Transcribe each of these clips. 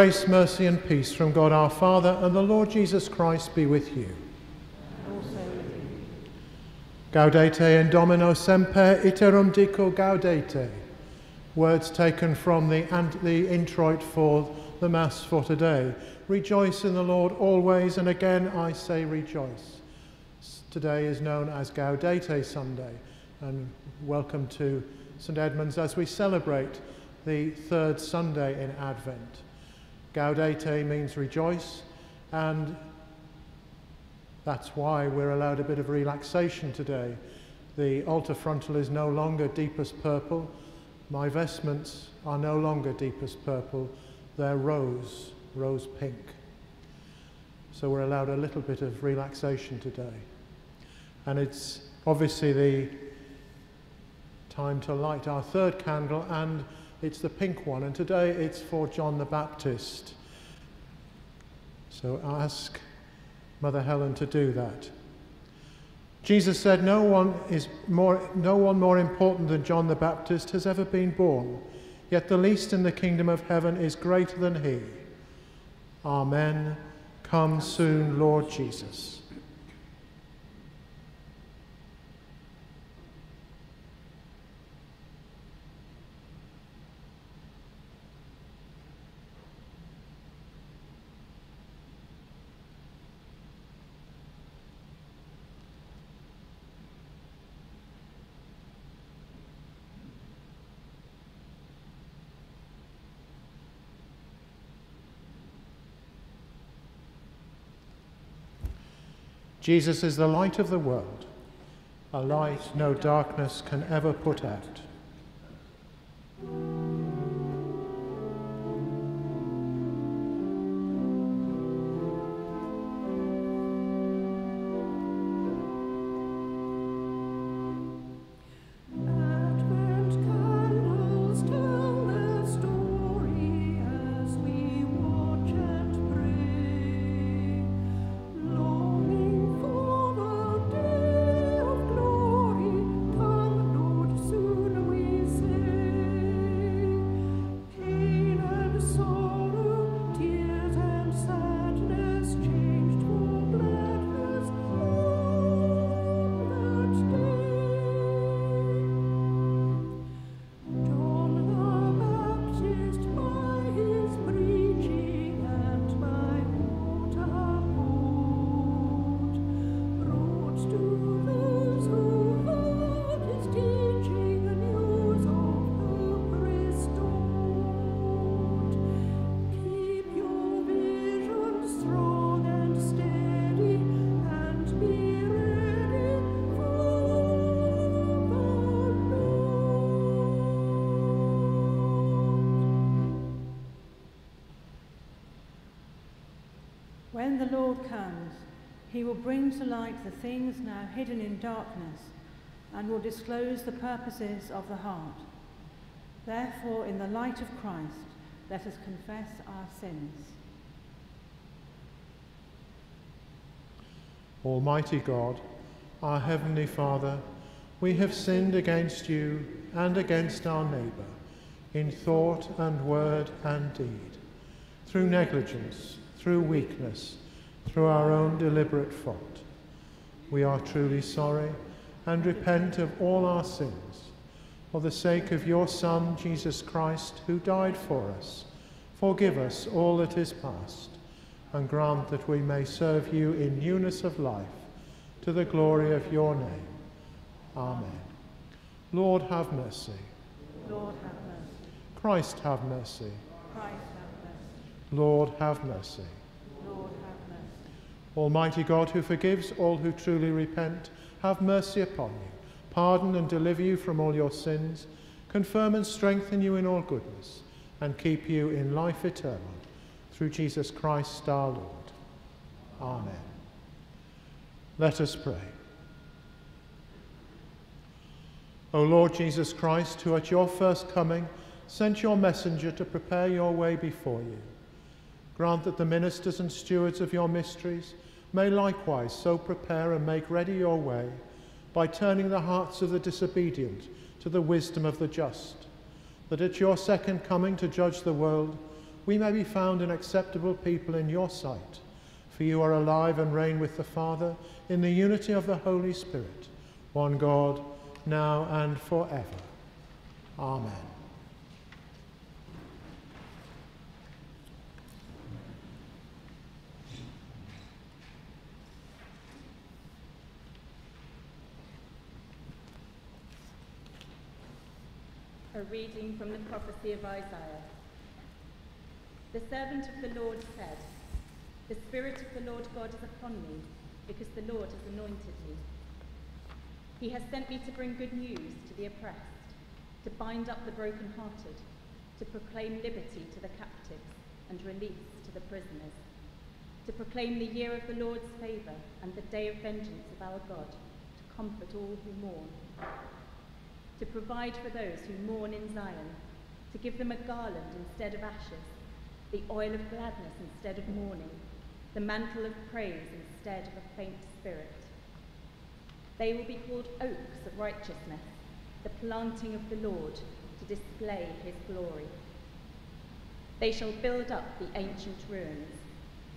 Grace, mercy, and peace from God our Father and the Lord Jesus Christ be with you. Gaudete in Domino semper iterum dico gaudete. Words taken from the, and the introit for the Mass for today. Rejoice in the Lord always, and again I say rejoice. Today is known as Gaudete Sunday, and welcome to St Edmund's as we celebrate the third Sunday in Advent. Gaudete means rejoice, and that's why we're allowed a bit of relaxation today. The altar frontal is no longer deepest purple. My vestments are no longer deepest purple. They're rose, rose pink. So we're allowed a little bit of relaxation today. And it's obviously the time to light our third candle, and it's the pink one. And today it's for John the Baptist. So ask Mother Helen to do that. Jesus said, no one, is more, no one more important than John the Baptist has ever been born, yet the least in the kingdom of heaven is greater than he. Amen. Come soon, Lord Jesus. Jesus is the light of the world, a light no darkness can ever put out. Bring to light the things now hidden in darkness and will disclose the purposes of the heart. Therefore, in the light of Christ, let us confess our sins. Almighty God, our Heavenly Father, we have sinned against you and against our neighbour in thought and word and deed, through negligence, through weakness, through our own deliberate fault. We are truly sorry and repent of all our sins for the sake of your Son, Jesus Christ, who died for us. Forgive us all that is past and grant that we may serve you in newness of life to the glory of your name. Amen. Lord, have mercy. Lord, have mercy. Christ, have mercy. Christ, have mercy. Lord, have mercy. Lord, have mercy. Almighty God, who forgives all who truly repent, have mercy upon you, pardon and deliver you from all your sins, confirm and strengthen you in all goodness, and keep you in life eternal. Through Jesus Christ our Lord. Amen. Let us pray. O Lord Jesus Christ, who at your first coming sent your messenger to prepare your way before you, grant that the ministers and stewards of your mysteries may likewise so prepare and make ready your way by turning the hearts of the disobedient to the wisdom of the just, that at your second coming to judge the world, we may be found an acceptable people in your sight. For you are alive and reign with the Father in the unity of the Holy Spirit, one God, now and forever. Amen. A reading from the prophecy of Isaiah. The servant of the Lord said, The Spirit of the Lord God is upon me, because the Lord has anointed me. He has sent me to bring good news to the oppressed, to bind up the brokenhearted, to proclaim liberty to the captives and release to the prisoners, to proclaim the year of the Lord's favour and the day of vengeance of our God, to comfort all who mourn to provide for those who mourn in Zion, to give them a garland instead of ashes, the oil of gladness instead of mourning, the mantle of praise instead of a faint spirit. They will be called oaks of righteousness, the planting of the Lord to display his glory. They shall build up the ancient ruins.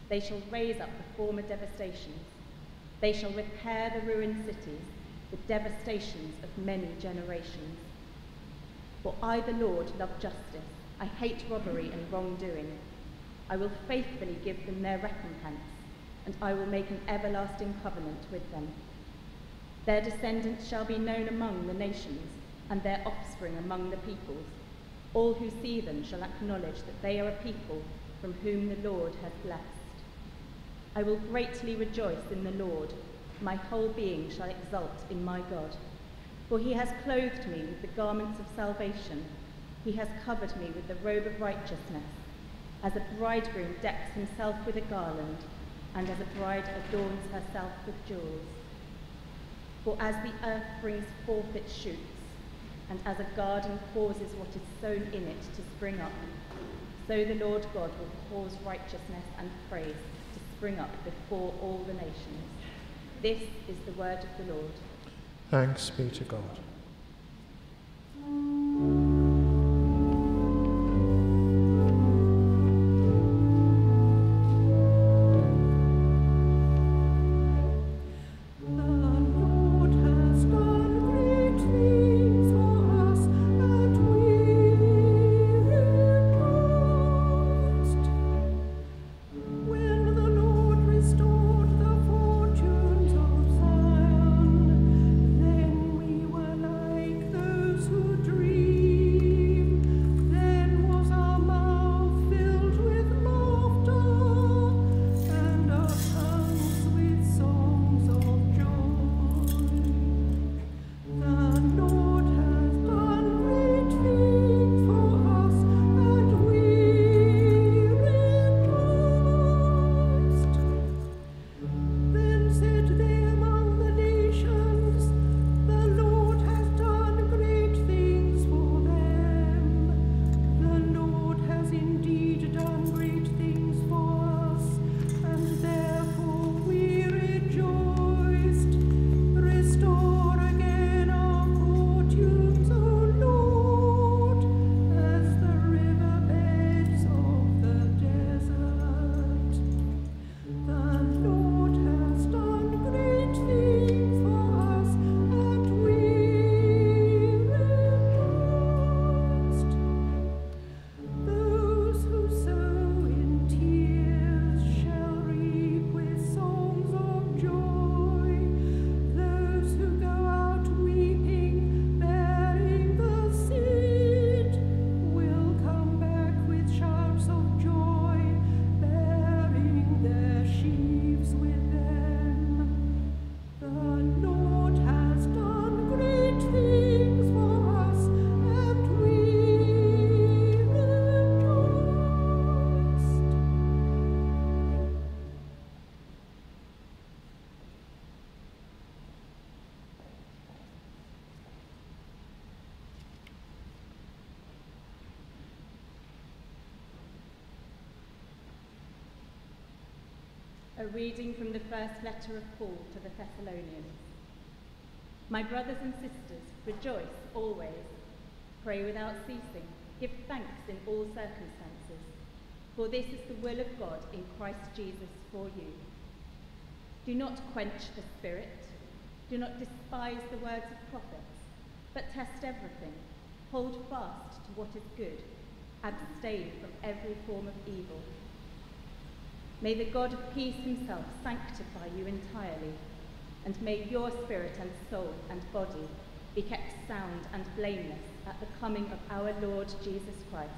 They shall raise up the former devastations. They shall repair the ruined cities the devastations of many generations. For I, the Lord, love justice. I hate robbery and wrongdoing. I will faithfully give them their recompense, and I will make an everlasting covenant with them. Their descendants shall be known among the nations, and their offspring among the peoples. All who see them shall acknowledge that they are a people from whom the Lord has blessed. I will greatly rejoice in the Lord my whole being shall exult in my God. For he has clothed me with the garments of salvation, he has covered me with the robe of righteousness, as a bridegroom decks himself with a garland, and as a bride adorns herself with jewels. For as the earth brings forth its shoots, and as a garden causes what is sown in it to spring up, so the Lord God will cause righteousness and praise to spring up before all the nations. This is the word of the Lord. Thanks be to God. A reading from the first letter of Paul to the Thessalonians. My brothers and sisters, rejoice always. Pray without ceasing. Give thanks in all circumstances. For this is the will of God in Christ Jesus for you. Do not quench the Spirit. Do not despise the words of prophets, but test everything. Hold fast to what is good. Abstain from every form of evil. May the God of peace himself sanctify you entirely, and may your spirit and soul and body be kept sound and blameless at the coming of our Lord Jesus Christ.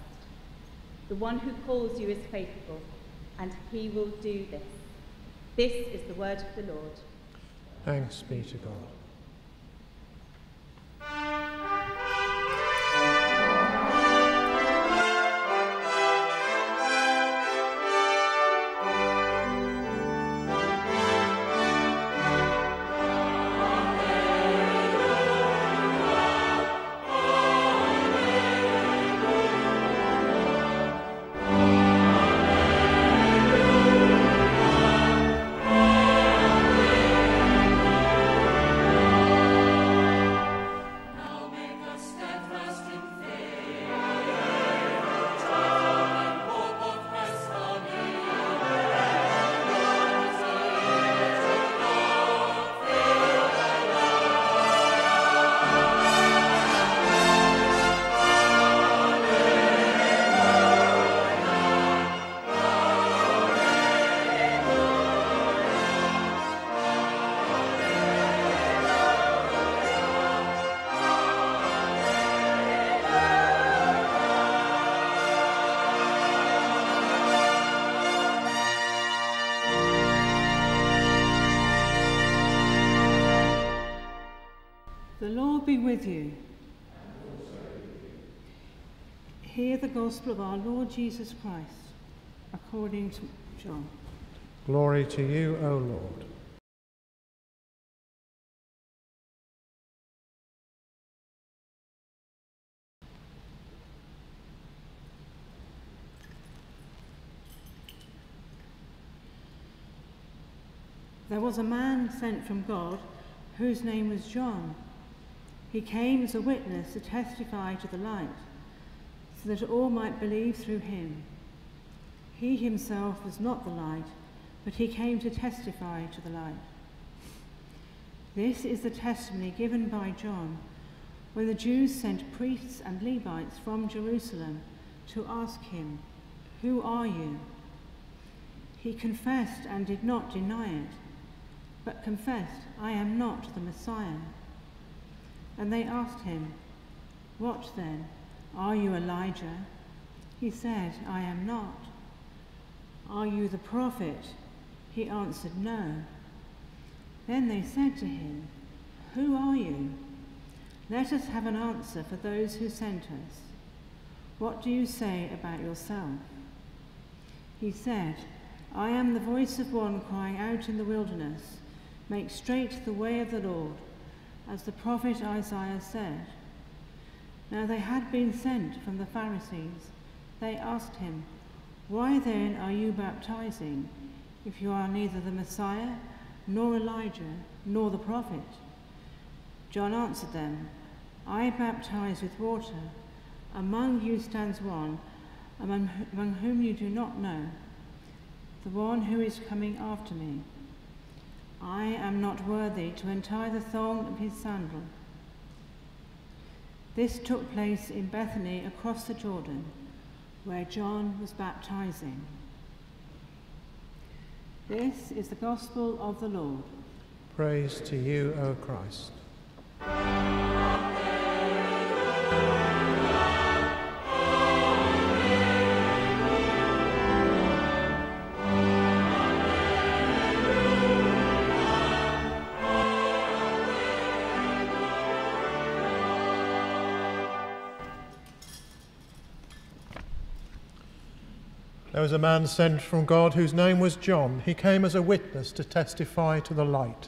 The one who calls you is faithful, and he will do this. This is the word of the Lord. Thanks be to God. Be with you. Hear the gospel of our Lord Jesus Christ according to John. Glory to you, O Lord. There was a man sent from God whose name was John. He came as a witness to testify to the light, so that all might believe through him. He himself was not the light, but he came to testify to the light. This is the testimony given by John when the Jews sent priests and Levites from Jerusalem to ask him, Who are you? He confessed and did not deny it, but confessed, I am not the Messiah. And they asked him, What then? Are you Elijah? He said, I am not. Are you the prophet? He answered, No. Then they said to him, Who are you? Let us have an answer for those who sent us. What do you say about yourself? He said, I am the voice of one crying out in the wilderness, Make straight the way of the Lord, as the prophet Isaiah said. Now they had been sent from the Pharisees. They asked him, Why then are you baptizing, if you are neither the Messiah, nor Elijah, nor the prophet? John answered them, I baptize with water. Among you stands one, among, whom you do not know, the one who is coming after me. I am not worthy to untie the thong of his sandal. This took place in Bethany across the Jordan, where John was baptizing. This is the gospel of the Lord. Praise to you, O Christ. There was a man sent from God whose name was John. He came as a witness to testify to the light,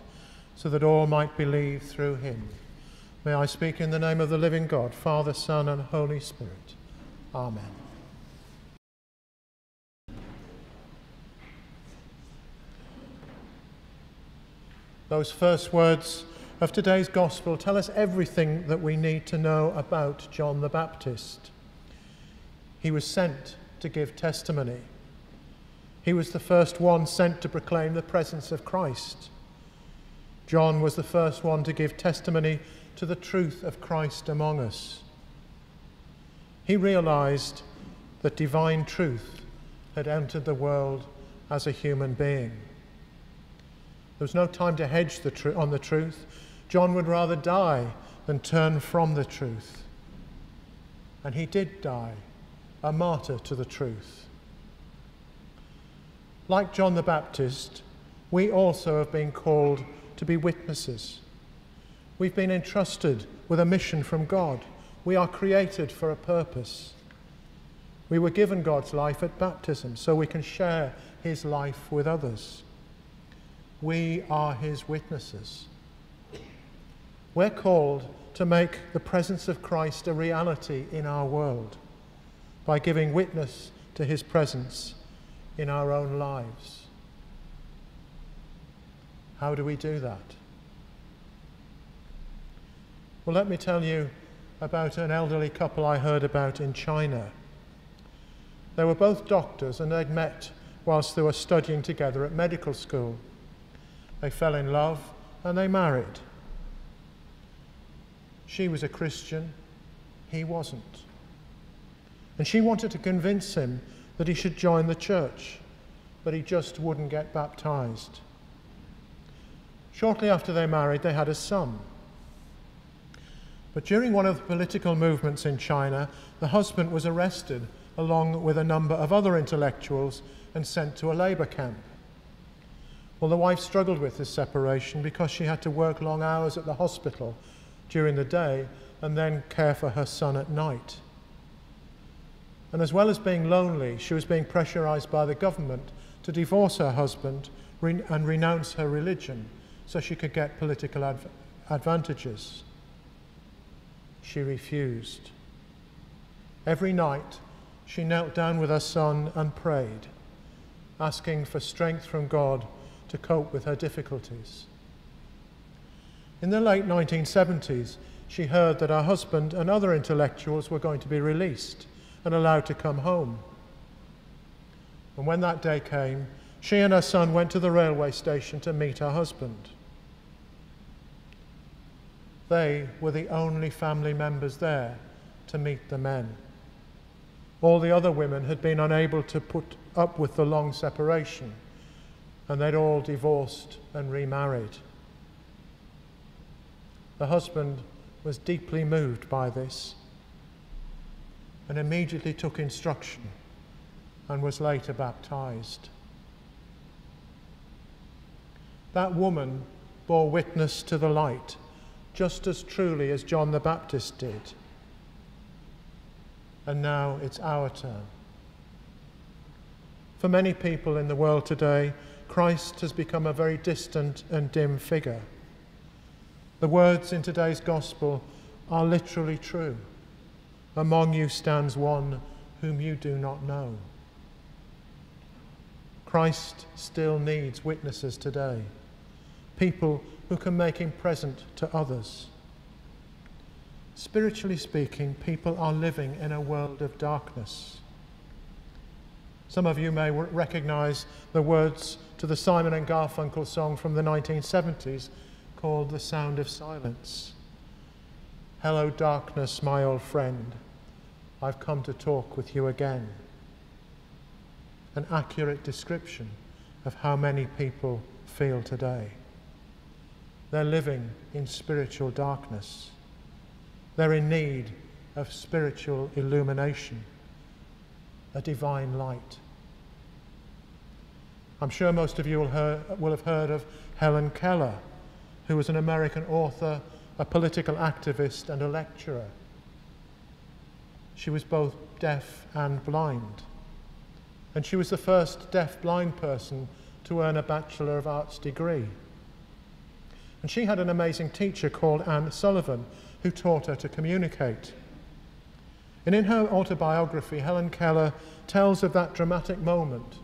so that all might believe through him. May I speak in the name of the living God, Father, Son, and Holy Spirit. Amen. Those first words of today's Gospel tell us everything that we need to know about John the Baptist. He was sent to give testimony. He was the first one sent to proclaim the presence of Christ. John was the first one to give testimony to the truth of Christ among us. He realized that divine truth had entered the world as a human being. There was no time to hedge the tr- on the truth. John would rather die than turn from the truth. And he did die, a martyr to the truth. Like John the Baptist, we also have been called to be witnesses. We've been entrusted with a mission from God. We are created for a purpose. We were given God's life at baptism so we can share his life with others. We are his witnesses. We're called to make the presence of Christ a reality in our world by giving witness to his presence in our own lives. How do we do that? Well, let me tell you about an elderly couple I heard about in China. They were both doctors and they'd met whilst they were studying together at medical school. They fell in love and they married. She was a Christian, he wasn't. And she wanted to convince him that he should join the church, but he just wouldn't get baptized. Shortly after they married, they had a son. But during one of the political movements in China, the husband was arrested along with a number of other intellectuals and sent to a labor camp. Well, the wife struggled with this separation because she had to work long hours at the hospital during the day and then care for her son at night. And as well as being lonely, she was being pressurized by the government to divorce her husband and renounce her religion so she could get political adv- advantages. She refused. Every night, she knelt down with her son and prayed, asking for strength from God to cope with her difficulties. In the late 1970s, she heard that her husband and other intellectuals were going to be released and allowed to come home. And when that day came, she and her son went to the railway station to meet her husband. They were the only family members there to meet the men. All the other women had been unable to put up with the long separation, and they'd all divorced and remarried. The husband was deeply moved by this and immediately took instruction and was later baptized. That woman bore witness to the light just as truly as John the Baptist did. And now it's our turn. For many people in the world today, Christ has become a very distant and dim figure. The words in today's gospel are literally true. Among you stands one whom you do not know. Christ still needs witnesses today, people who can make him present to others. Spiritually speaking, people are living in a world of darkness. Some of you may recognize the words to the Simon and Garfunkel song from the 1970s called The Sound of Silence. Hello, darkness, my old friend. I've come to talk with you again. An accurate description of how many people feel today. They're living in spiritual darkness. They're in need of spiritual illumination, a divine light. I'm sure most of you will, hear, will have heard of Helen Keller, who was an American author, a political activist, and a lecturer. She was both deaf and blind. And she was the first deaf blind person to earn a Bachelor of Arts degree. And she had an amazing teacher called Anne Sullivan who taught her to communicate. And in her autobiography, Helen Keller tells of that dramatic moment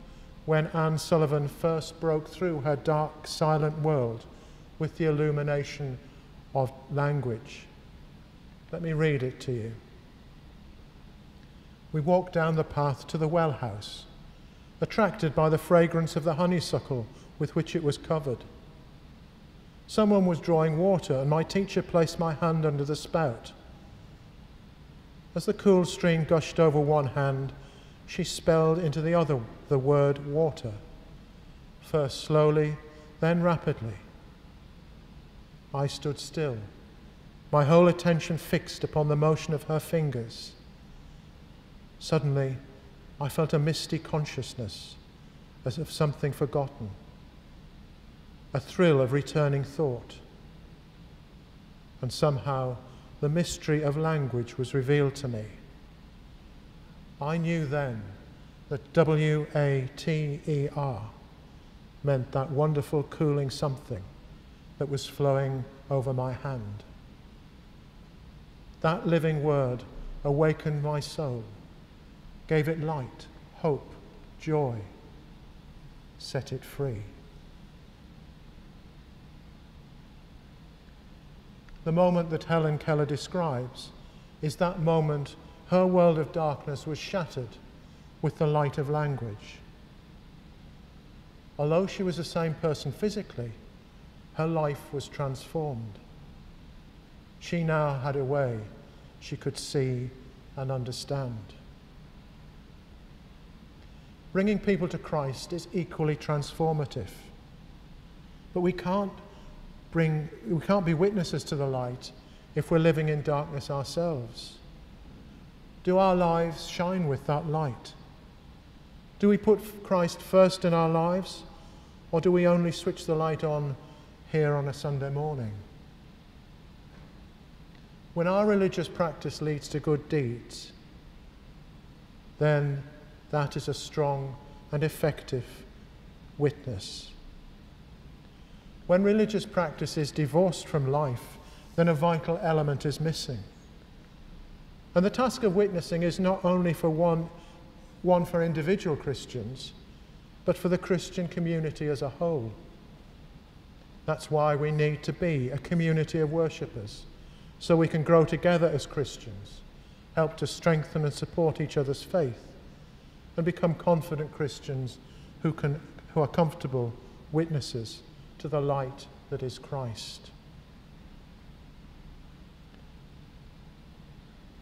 when Anne Sullivan first broke through her dark, silent world with the illumination of language. Let me read it to you. We walked down the path to the well house. attracted by the fragrance of the honeysuckle with which it was covered. Someone was drawing water, and my teacher placed my hand under the spout. As the cool stream gushed over one hand, she spelled into the other the word water, first slowly, then rapidly. I stood still, my whole attention fixed upon the motion of her fingers. Suddenly, I felt a misty consciousness, as of something forgotten, a thrill of returning thought. And somehow, the mystery of language was revealed to me. I knew then that W A T E R meant that wonderful cooling something that was flowing over my hand. That living word awakened my soul, gave it light, hope, joy, set it free. The moment that Helen Keller describes is that moment her world of darkness was shattered with the light of language. Although she was the same person physically, her life was transformed. She now had a way she could see and understand. Bringing people to Christ is equally transformative. But we can't bring we can't be witnesses to the light if we're living in darkness ourselves. Do our lives shine with that light? Do we put Christ first in our lives, or do we only switch the light on here on a Sunday morning? When our religious practice leads to good deeds, then that is a strong and effective witness. When religious practice is divorced from life, then a vital element is missing. And the task of witnessing is not only for one, one for individual Christians, but for the Christian community as a whole. That's why we need to be a community of worshippers, so we can grow together as Christians, help to strengthen and support each other's faith, and become confident Christians who, can, who are comfortable witnesses to the light that is Christ.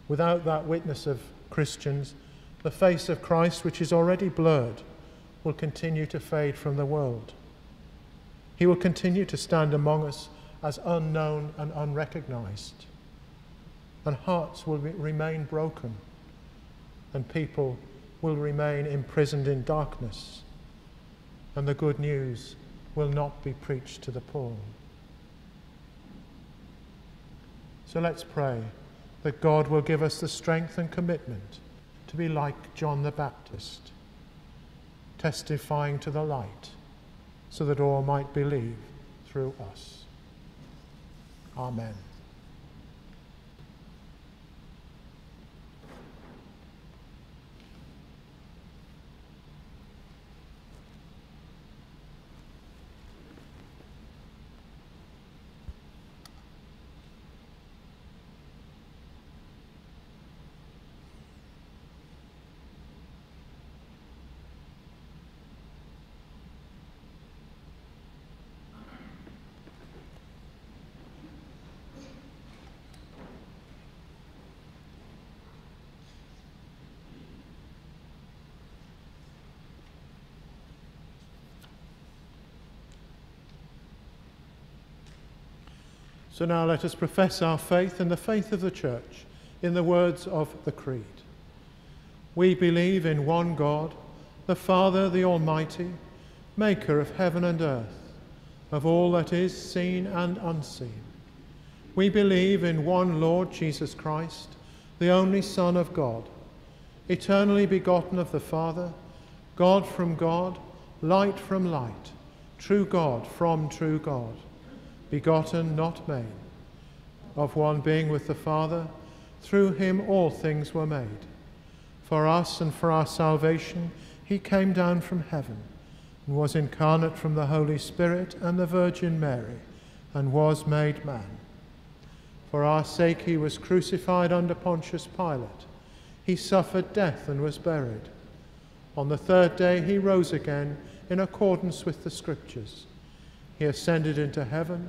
Without that witness of Christians, the face of Christ, which is already blurred, will continue to fade from the world. He will continue to stand among us as unknown and unrecognized. And hearts will re- remain broken, and people will remain imprisoned in darkness. And the good news will not be preached to the poor. So let's pray that God will give us the strength and commitment to be like John the Baptist, testifying to the light, so that all might believe through us. Amen. So now let us profess our faith and the faith of the Church in the words of the Creed. We believe in one God, the Father, the Almighty, maker of heaven and earth, of all that is seen and unseen. We believe in one Lord Jesus Christ, the only Son of God, eternally begotten of the Father, God from God, light from light, true God from true God begotten, not made, of one being with the Father. Through him all things were made. For us and for our salvation, he came down from heaven and was incarnate from the Holy Spirit and the Virgin Mary and was made man. For our sake, he was crucified under Pontius Pilate. He suffered death and was buried. On the third day he rose again in accordance with the Scriptures. He ascended into heaven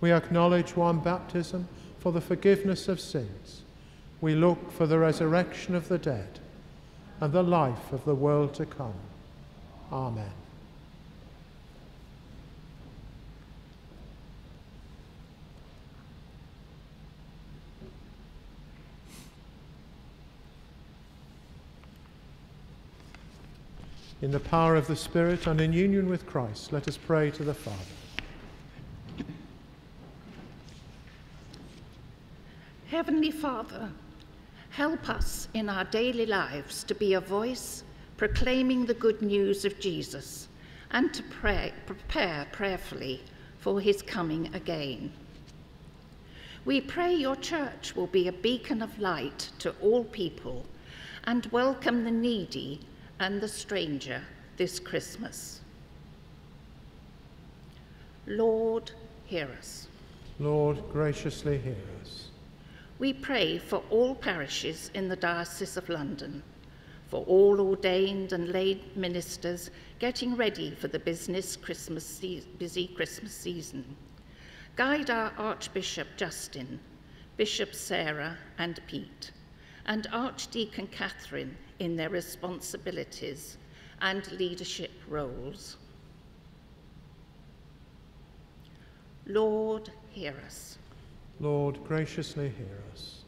We acknowledge one baptism for the forgiveness of sins. We look for the resurrection of the dead and the life of the world to come. Amen. In the power of the Spirit and in union with Christ, let us pray to the Father. Heavenly Father, help us in our daily lives to be a voice proclaiming the good news of Jesus and to pray, prepare prayerfully for his coming again. We pray your church will be a beacon of light to all people and welcome the needy and the stranger this Christmas. Lord, hear us. Lord, graciously hear us. We pray for all parishes in the Diocese of London, for all ordained and lay ministers getting ready for the business Christmas busy Christmas season. Guide our Archbishop Justin, Bishop Sarah and Pete, and Archdeacon Catherine in their responsibilities and leadership roles. Lord, hear us. Lord, graciously hear us.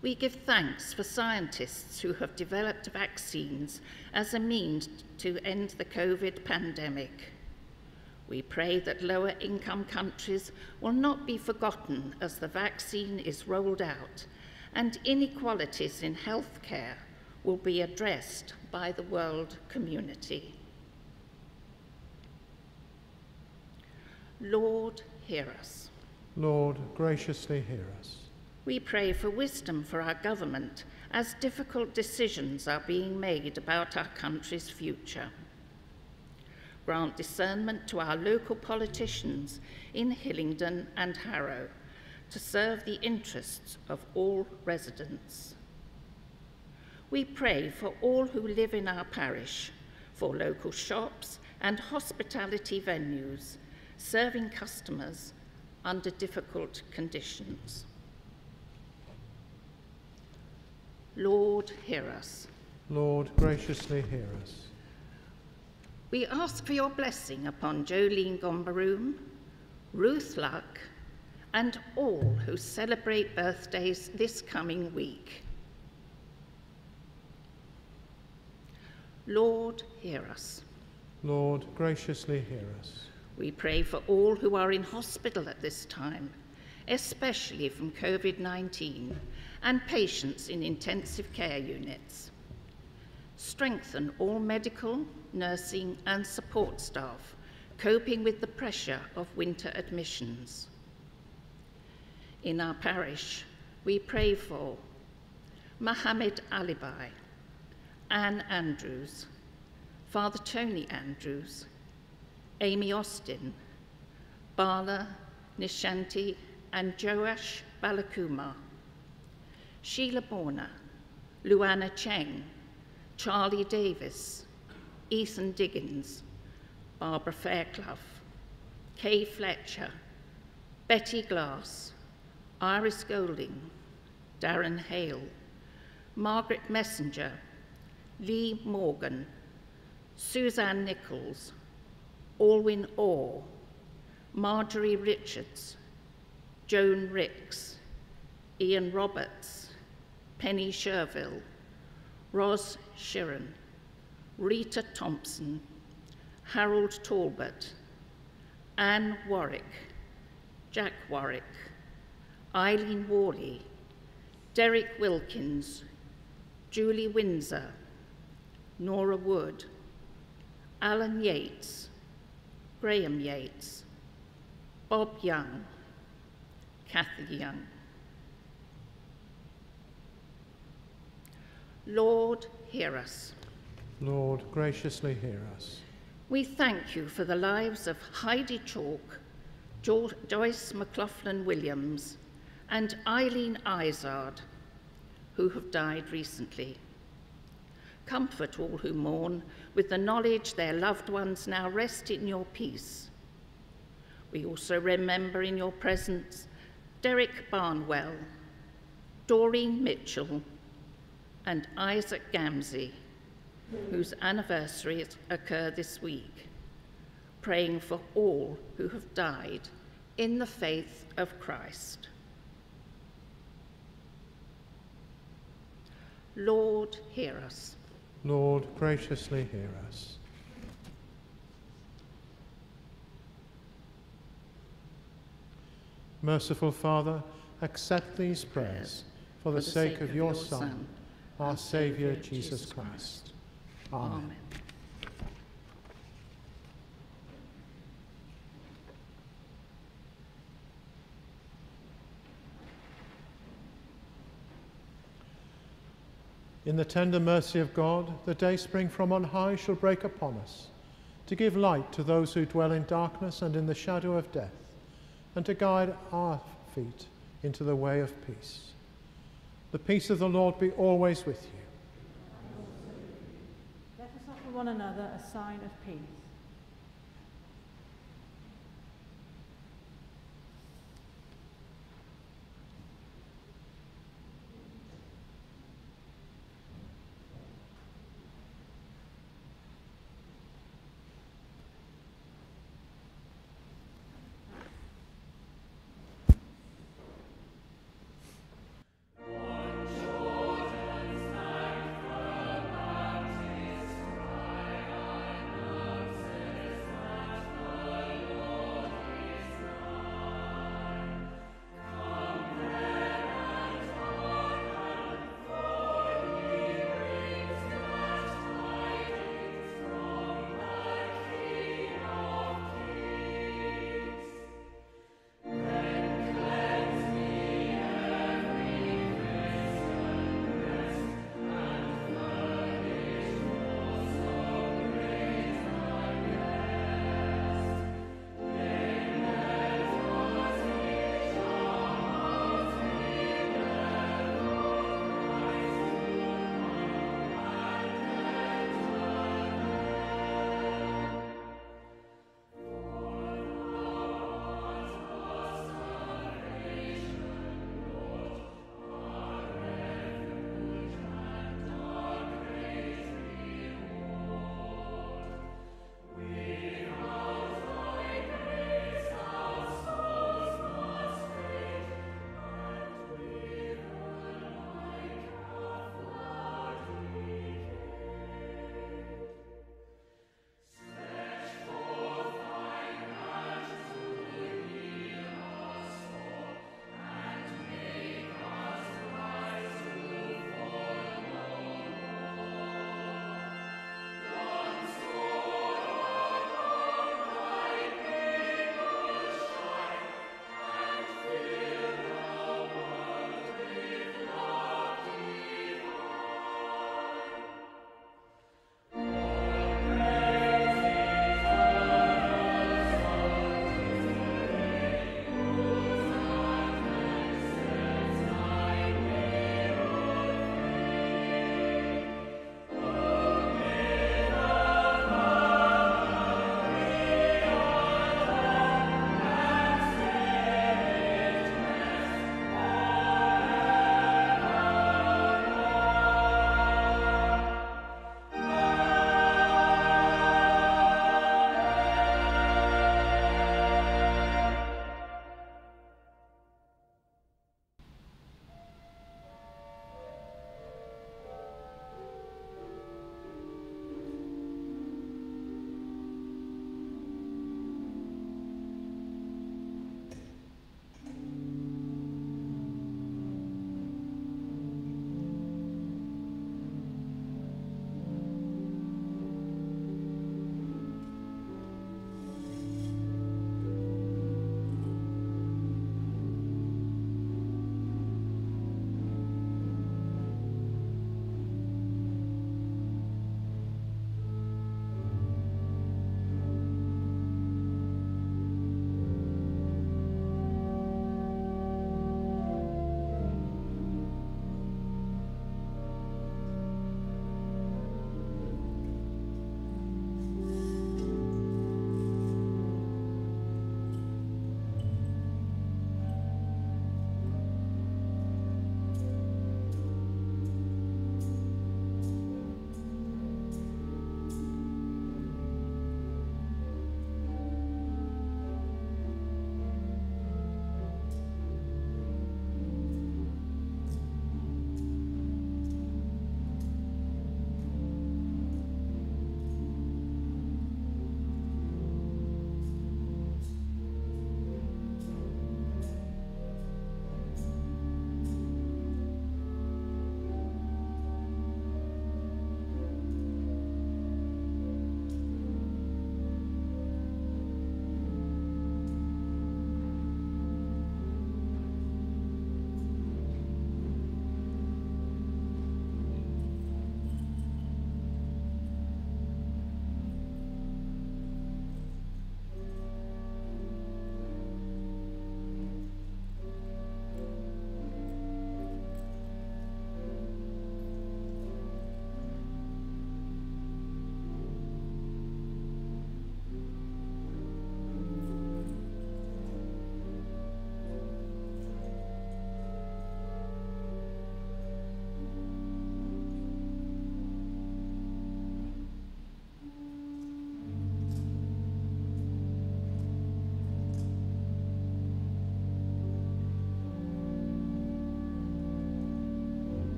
We give thanks for scientists who have developed vaccines as a means to end the COVID pandemic. We pray that lower income countries will not be forgotten as the vaccine is rolled out and inequalities in healthcare will be addressed by the world community. Lord, hear us. Lord, graciously hear us. We pray for wisdom for our government as difficult decisions are being made about our country's future. Grant discernment to our local politicians in Hillingdon and Harrow to serve the interests of all residents. We pray for all who live in our parish, for local shops and hospitality venues, serving customers under difficult conditions. Lord, hear us. Lord, graciously hear us. We ask for your blessing upon Jolene Gombaroom, Ruth Luck, and all who celebrate birthdays this coming week. Lord, hear us. Lord, graciously hear us. We pray for all who are in hospital at this time, especially from COVID 19, and patients in intensive care units. Strengthen all medical, nursing, and support staff coping with the pressure of winter admissions. In our parish, we pray for Mohammed Alibai, Anne Andrews, Father Tony Andrews, Amy Austin, Bala Nishanti, and Joash Balakumar, Sheila Borna, Luana Cheng, Charlie Davis, Ethan Diggins, Barbara Fairclough, Kay Fletcher, Betty Glass, Iris Golding, Darren Hale, Margaret Messenger, Lee Morgan, Suzanne Nichols, Alwyn Orr, Marjorie Richards, Joan Ricks, Ian Roberts, Penny Sherville, Ros Shiran, Rita Thompson, Harold Talbot, Anne Warwick, Jack Warwick, Eileen Worley, Derek Wilkins, Julie Windsor, Nora Wood, Alan Yates, Graham Yates, Bob Young, Kathy Young. Lord, hear us. Lord, graciously hear us. We thank you for the lives of Heidi Chalk, jo- Joyce McLaughlin Williams, and Eileen Izard, who have died recently. Comfort all who mourn with the knowledge their loved ones now rest in your peace. We also remember in your presence Derek Barnwell, Doreen Mitchell, and Isaac Gamsey, whose anniversaries occur this week, praying for all who have died in the faith of Christ. Lord, hear us. Lord, graciously hear us. Merciful Father, accept these prayers for the sake of your Son, our Saviour Jesus Christ. Amen. Amen. In the tender mercy of God, the day spring from on high shall break upon us, to give light to those who dwell in darkness and in the shadow of death, and to guide our feet into the way of peace. The peace of the Lord be always with you. Let us offer one another a sign of peace.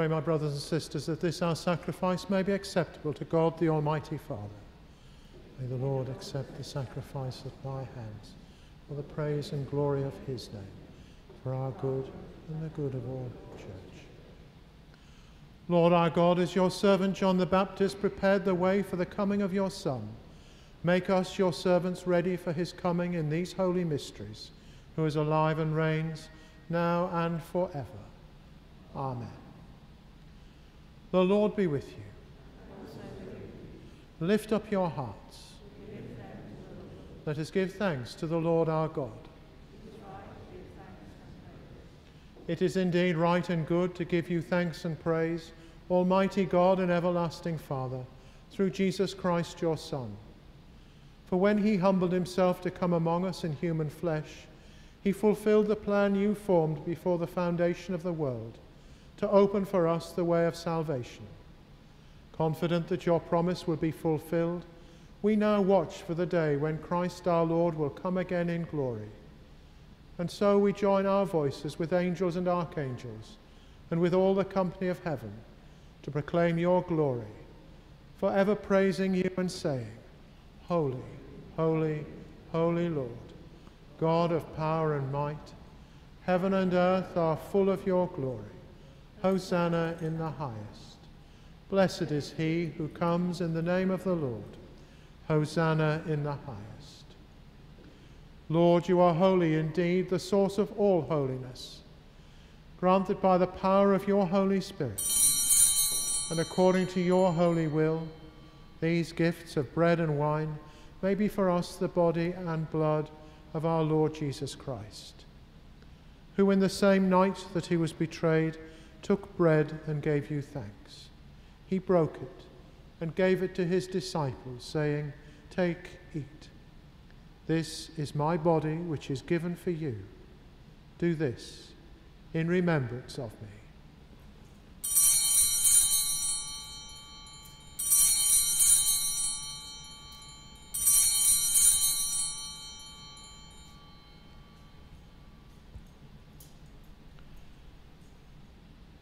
Pray, my brothers and sisters, that this our sacrifice may be acceptable to God the Almighty Father. May the Lord accept the sacrifice at my hands for the praise and glory of his name, for our good and the good of all the church. Lord our God, as your servant John the Baptist prepared the way for the coming of your Son, make us your servants ready for his coming in these holy mysteries, who is alive and reigns now and forever. Amen. The Lord be with you. Lift up your hearts. Let us give thanks to the Lord our God. It is indeed right and good to give you thanks and praise, Almighty God and everlasting Father, through Jesus Christ your Son. For when he humbled himself to come among us in human flesh, he fulfilled the plan you formed before the foundation of the world to open for us the way of salvation. Confident that your promise will be fulfilled, we now watch for the day when Christ our Lord will come again in glory. And so we join our voices with angels and archangels and with all the company of heaven to proclaim your glory, forever praising you and saying, Holy, holy, holy Lord, God of power and might, heaven and earth are full of your glory. Hosanna in the highest. Blessed is he who comes in the name of the Lord. Hosanna in the highest. Lord, you are holy indeed, the source of all holiness. Grant that by the power of your Holy Spirit and according to your holy will, these gifts of bread and wine may be for us the body and blood of our Lord Jesus Christ, who in the same night that he was betrayed took bread and gave you thanks. He broke it and gave it to his disciples, saying, Take, eat. This is my body, which is given for you. Do this in remembrance of me.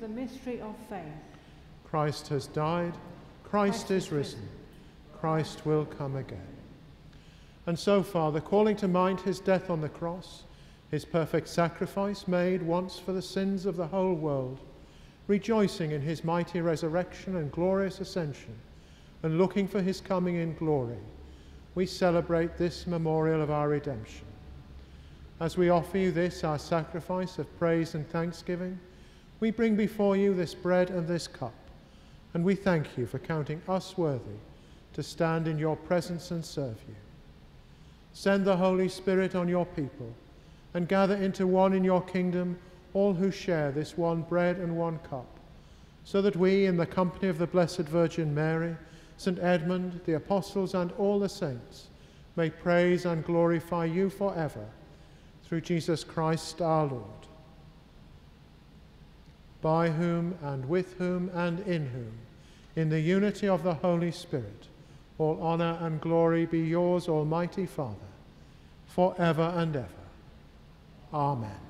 The mystery of faith. Christ has died, Christ, Christ is is risen, risen. Christ will come again. And so, Father, calling to mind his death on the cross, his perfect sacrifice made once for the sins of the whole world, rejoicing in his mighty resurrection and glorious ascension, and looking for his coming in glory, we celebrate this memorial of our redemption. As we offer you this, our sacrifice of praise and thanksgiving, we bring before you this bread and this cup, and we thank you for counting us worthy to stand in your presence and serve you. Send the Holy Spirit on your people, and gather into one in your kingdom all who share this one bread and one cup, so that we, in the company of the Blessed Virgin Mary, St. Edmund, the apostles, and all the saints, may praise and glorify you forever, through Jesus Christ our Lord by whom and with whom and in whom, in the unity of the Holy Spirit, all honour and glory be yours, Almighty Father, for ever and ever. Amen.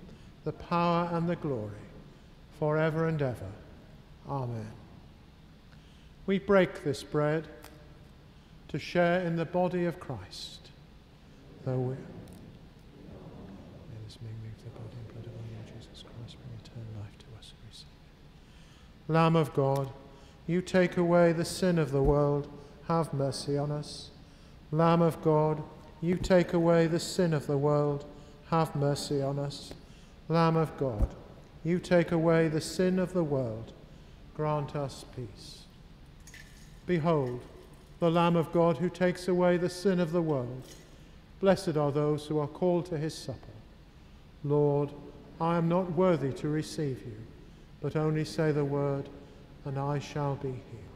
the power, and the glory, forever and ever. Amen. We break this bread to share in the body of Christ, though we. May this may move the body and blood of Jesus Christ, bring eternal life to us receive it. Lamb of God, you take away the sin of the world, have mercy on us. Lamb of God, you take away the sin of the world, have mercy on us. Lamb of God, you take away the sin of the world, grant us peace. Behold, the Lamb of God who takes away the sin of the world. Blessed are those who are called to his supper. Lord, I am not worthy to receive you, but only say the word, and I shall be healed.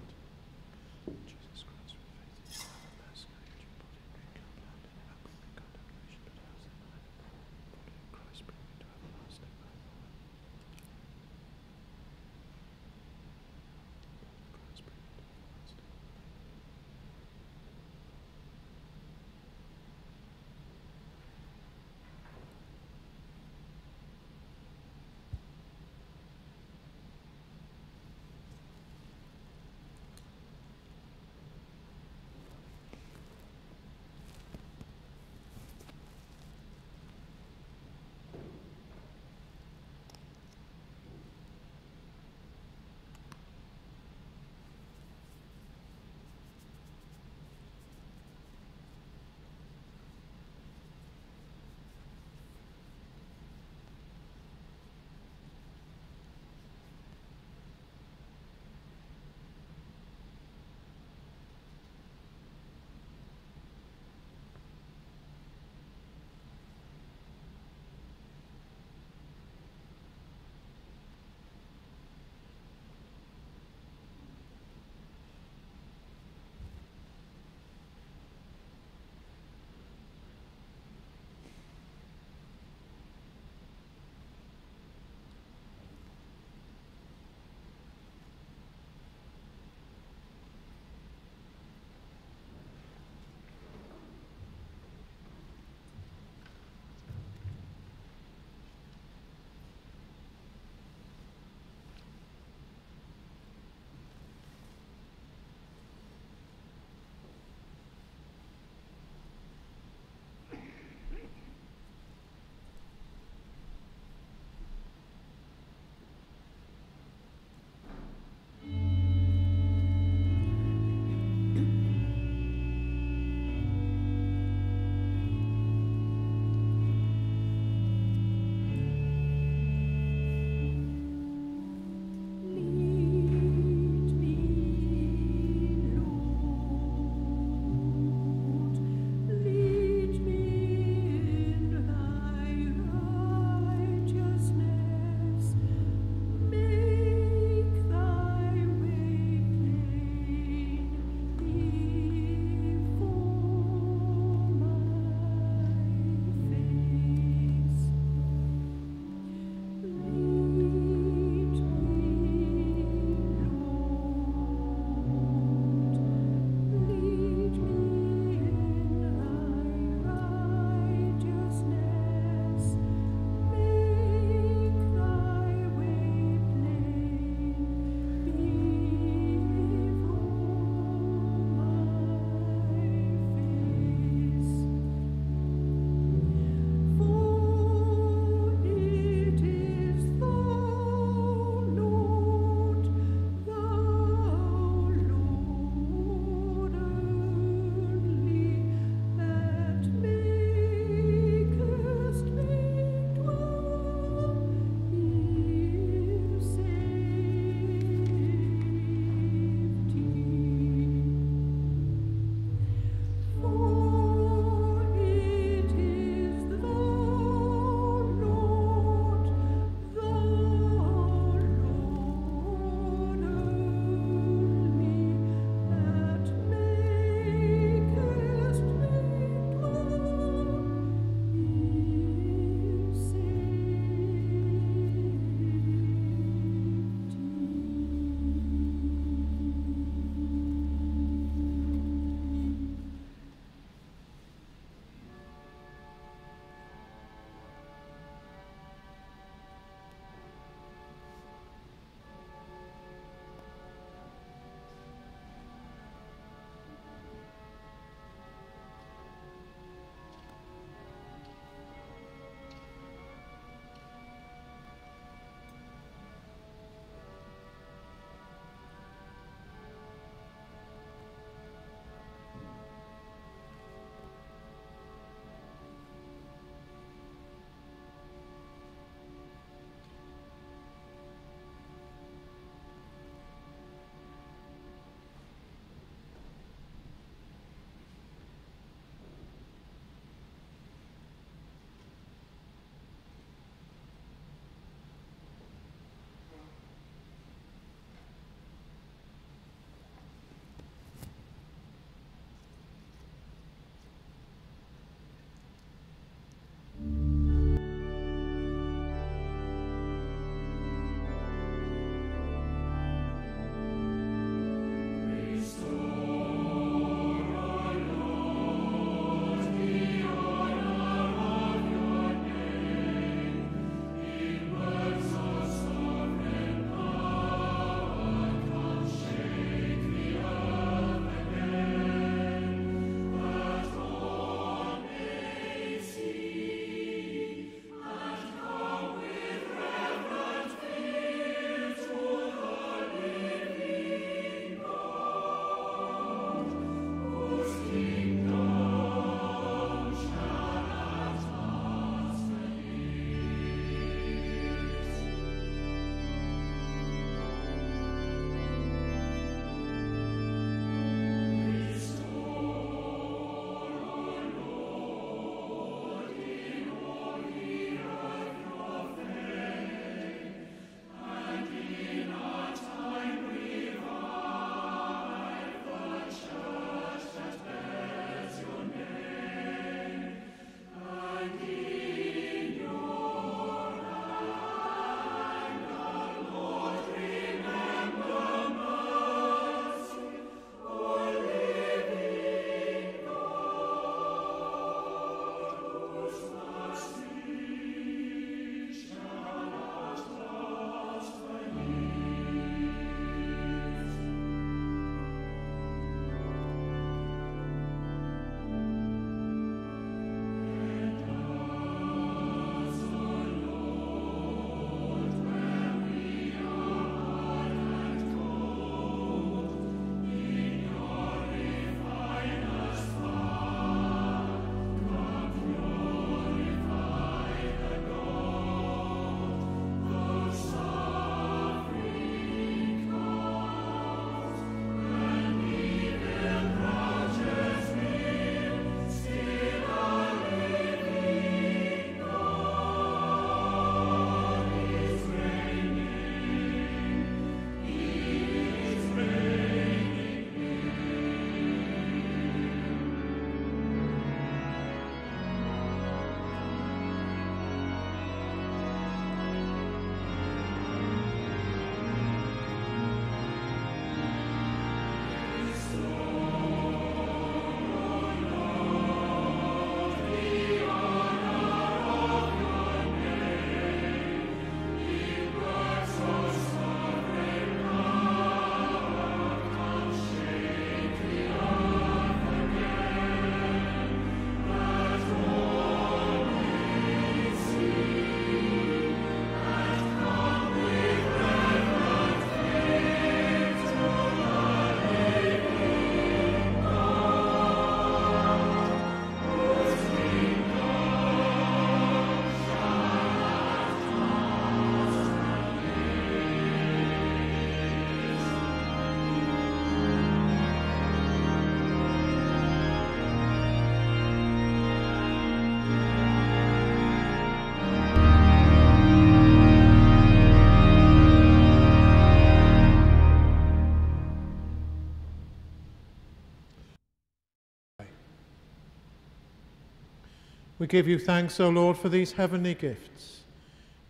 We give you thanks, O Lord, for these heavenly gifts.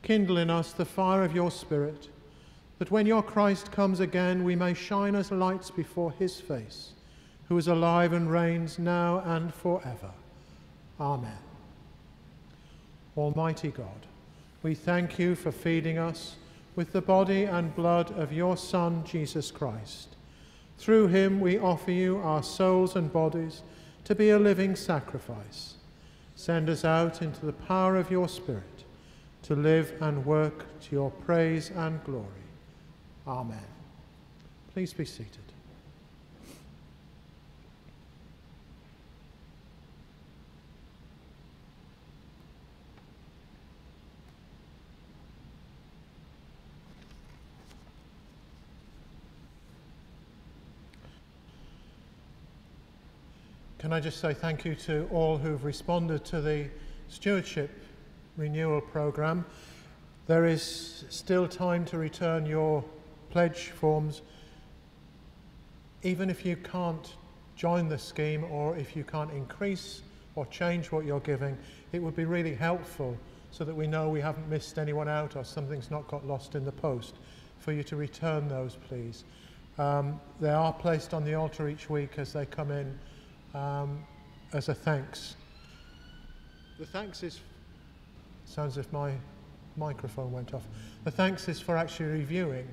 Kindle in us the fire of your Spirit, that when your Christ comes again, we may shine as lights before his face, who is alive and reigns now and forever. Amen. Almighty God, we thank you for feeding us with the body and blood of your Son, Jesus Christ. Through him we offer you our souls and bodies to be a living sacrifice. Send us out into the power of your Spirit to live and work to your praise and glory. Amen. Please be seated. Can I just say thank you to all who've responded to the stewardship renewal programme? There is still time to return your pledge forms, even if you can't join the scheme or if you can't increase or change what you're giving. It would be really helpful so that we know we haven't missed anyone out or something's not got lost in the post for you to return those, please. Um, they are placed on the altar each week as they come in um, as a thanks. The thanks is, sounds as if my microphone went off. The thanks is for actually reviewing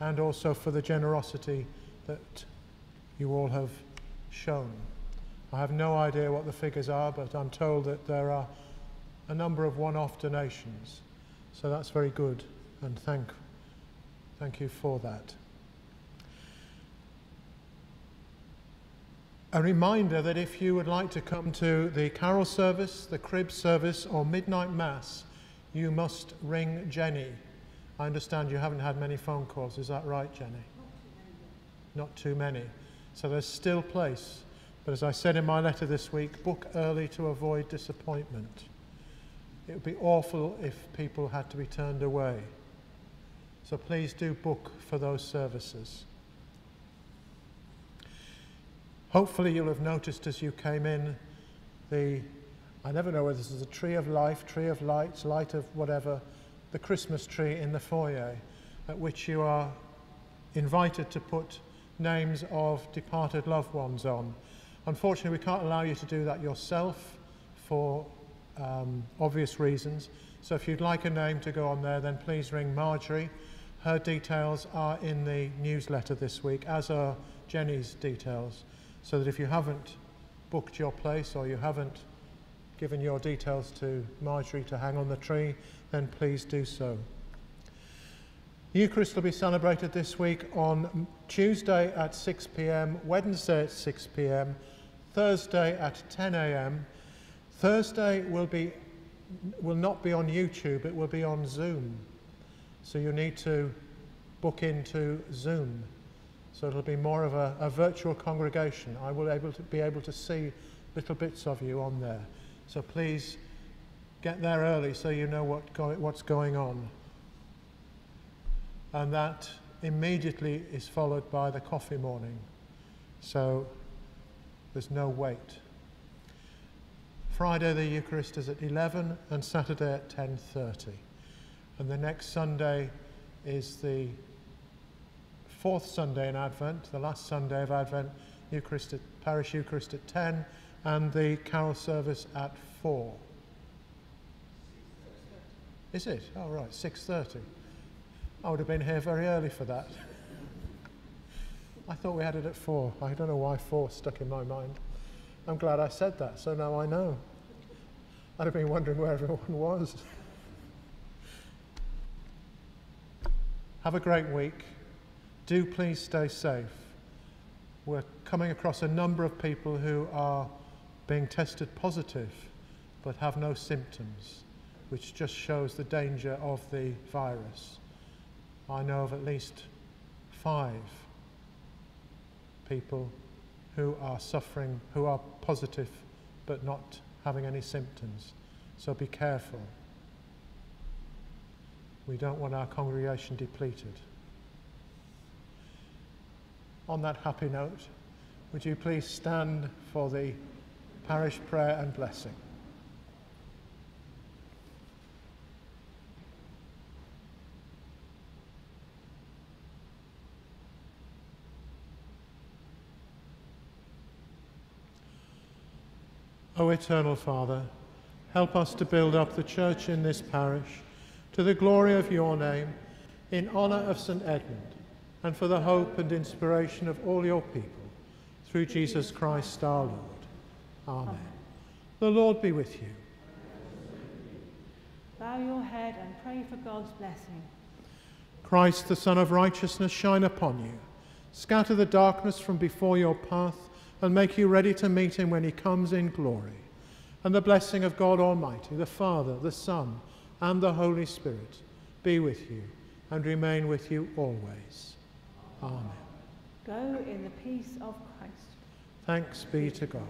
and also for the generosity that you all have shown. I have no idea what the figures are, but I'm told that there are a number of one-off donations. So that's very good, and thank, thank you for that. A reminder that if you would like to come to the carol service, the crib service, or midnight mass, you must ring Jenny. I understand you haven't had many phone calls. Is that right, Jenny? Not too many. So there's still place. But as I said in my letter this week, book early to avoid disappointment. It would be awful if people had to be turned away. So please do book for those services. Hopefully, you'll have noticed as you came in the, I never know whether this is a tree of life, tree of lights, light of whatever, the Christmas tree in the foyer, at which you are invited to put names of departed loved ones on. Unfortunately, we can't allow you to do that yourself for um, obvious reasons. So if you'd like a name to go on there, then please ring Marjorie. Her details are in the newsletter this week, as are Jenny's details so that if you haven't booked your place or you haven't given your details to Marjorie to hang on the tree, then please do so. Eucharist will be celebrated this week on Tuesday at 6 pm, Wednesday at 6 pm, Thursday at 10 am. Thursday will be will not be on YouTube, it will be on Zoom. So you need to book into Zoom. So it'll be more of a, a virtual congregation. I will able to be able to see little bits of you on there. So please get there early so you know what go, what's going on. And that immediately is followed by the coffee morning. So there's no wait. Friday the Eucharist is at 11 and Saturday at 10:30. And the next Sunday is the fourth Sunday in Advent, the last Sunday of Advent, Eucharist at, Parish Eucharist at 10, and the carol service at 4. Is it? Oh, right, 6.30. I would have been here very early for that. I thought we had it at 4. I don't know why 4 stuck in my mind. I'm glad I said that, so now I know. I'd have been wondering where everyone was. Have a great week do please stay safe. We're coming across a number of people who are being tested positive but have no symptoms, which just shows the danger of the virus. I know of at least five people who are suffering, who are positive but not having any symptoms. So be careful. We don't want our congregation depleted on that happy note, would you please stand for the parish prayer and blessing? O eternal Father, help us to build up the church in this parish to the glory of your name in honour of St Edmund and for the hope and inspiration of all your people, through Jesus Christ our Lord. Amen. The Lord be with you. Bow your head and pray for God's blessing. Christ, the Sun of Righteousness, shine upon you. Scatter the darkness from before your path and make you ready to meet him when he comes in glory. And the blessing of God Almighty, the Father, the Son, and the Holy Spirit be with you and remain with you always. Amen. Go in the peace of Christ. Thanks be to God.